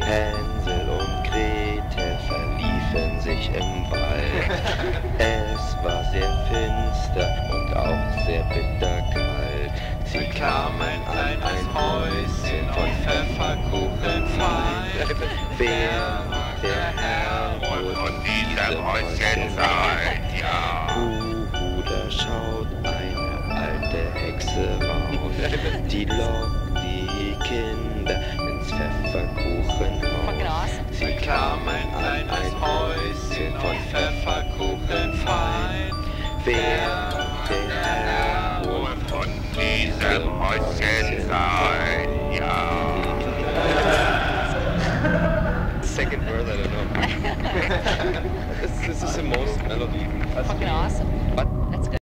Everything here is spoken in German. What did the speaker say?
Hänsel und Gretel verliefen sich im Wald. Es war sehr finster und auch sehr bitterkalt. Sie kamen an ein Häuschen von Pfefferkuchen fein. Wer der Herr wohl von diesem Häuschen sei? Ja. Huhu, da schaut eine alte Hexe raus. Die lockt Pfefferkuchen fein. Wer der Herr wohl von diesem Häuschen sei? Ja. Second word, I don't know. this, this is the most melody. Fucking awesome. But